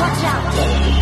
Watch out!